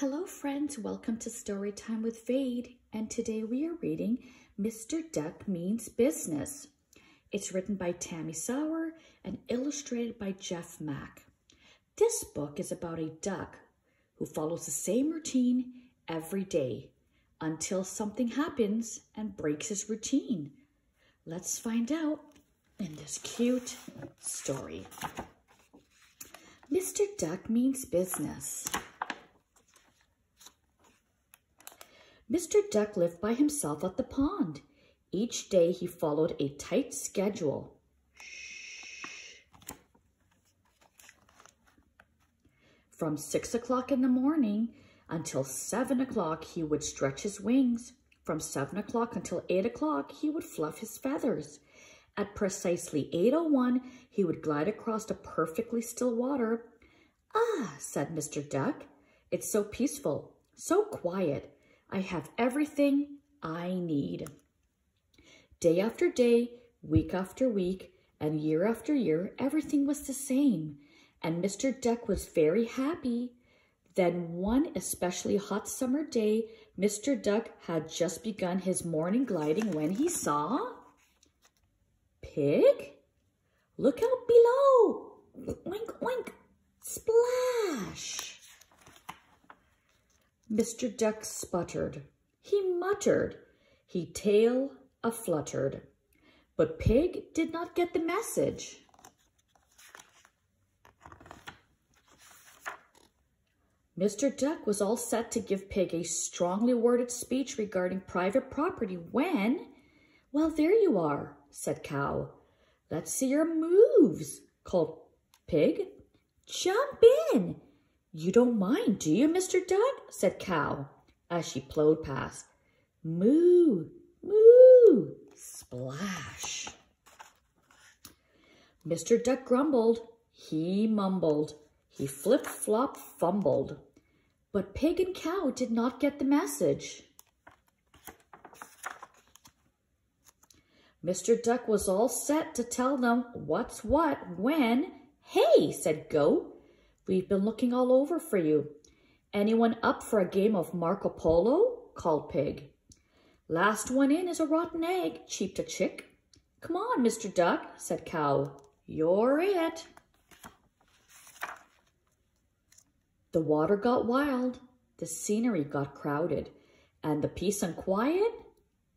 Hello friends, welcome to Storytime with Vade, and today we are reading Mr. Duck Means Business. It's written by Tammi Sauer and illustrated by Jeff Mack. This book is about a duck who follows the same routine every day until something happens and breaks his routine. Let's find out in this cute story. Mr. Duck Means Business. Mr. Duck lived by himself at the pond. Each day he followed a tight schedule. From six o'clock in the morning until seven o'clock, he would stretch his wings. From seven o'clock until eight o'clock, he would fluff his feathers. At precisely 8.01, he would glide across the perfectly still water. Ah, said Mr. Duck, it's so peaceful, so quiet. I have everything I need. Day after day, week after week, and year after year, everything was the same, and Mr. Duck was very happy. Then one especially hot summer day, Mr. Duck had just begun his morning gliding when he saw... Pig? Look out below! Oink, oink! Splash! Mr. Duck sputtered. He muttered. He tail a fluttered. But Pig did not get the message. Mr. Duck was all set to give Pig a strongly worded speech regarding private property when, well, there you are, said Cow. Let's see your moves, called Pig. Jump in. You don't mind, do you, Mr. Duck? said Cow as she plowed past. Moo, moo, splash. Mr. Duck grumbled. He mumbled. He flip-flop fumbled. But Pig and Cow did not get the message. Mr. Duck was all set to tell them what's what when, hey, said Goat, We've been looking all over for you. Anyone up for a game of Marco Polo? called Pig. Last one in is a rotten egg, cheeped a chick. Come on, Mr. Duck, said Cow. You're it. The water got wild, the scenery got crowded, and the peace and quiet,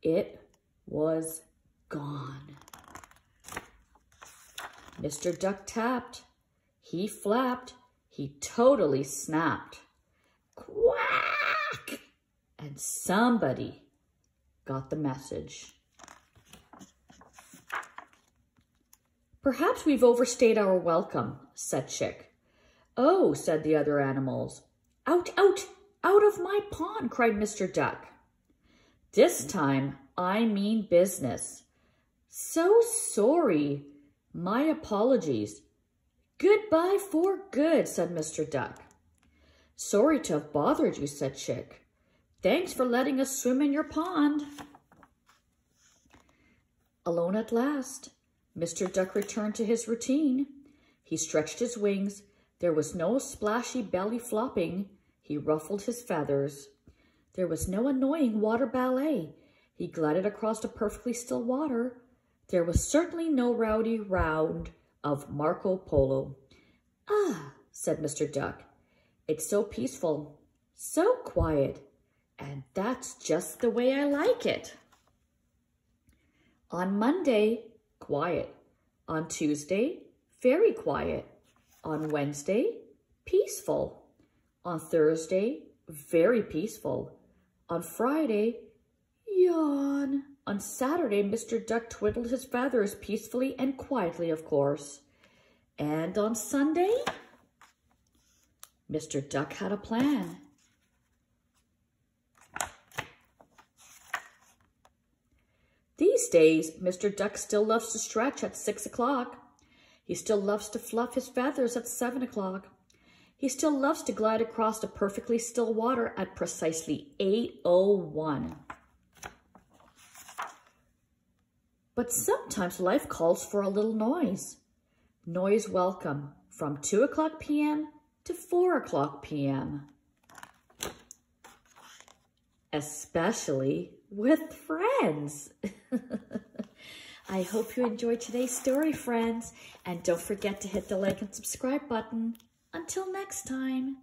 it was gone. Mr. Duck tapped. He flapped. He totally snapped. Quack! And somebody got the message. Perhaps we've overstayed our welcome, said Chick. Oh, said the other animals. Out, out, out of my pond, cried Mr. Duck. This time, I mean business. So sorry. My apologies. Goodbye for good, said Mr. Duck. Sorry to have bothered you, said Chick. Thanks for letting us swim in your pond. Alone at last, Mr. Duck returned to his routine. He stretched his wings. There was no splashy belly flopping. He ruffled his feathers. There was no annoying water ballet. He glided across the perfectly still water. There was certainly no rowdy round of Marco Polo. Ah, said Mr. Duck, it's so peaceful, so quiet, and that's just the way I like it. On Monday, quiet. On Tuesday, very quiet. On Wednesday, peaceful. On Thursday, very peaceful. On Friday, yawn. On Saturday, Mr. Duck twiddled his feathers peacefully and quietly, of course. And on Sunday, Mr. Duck had a plan. These days, Mr. Duck still loves to stretch at 6 o'clock. He still loves to fluff his feathers at 7 o'clock. He still loves to glide across the perfectly still water at precisely 8.01. But sometimes life calls for a little noise. Noise welcome from 2 o'clock p.m. to 4 o'clock p.m. especially with friends. I hope you enjoyed today's story, friends, and don't forget to hit the like and subscribe button. Until next time.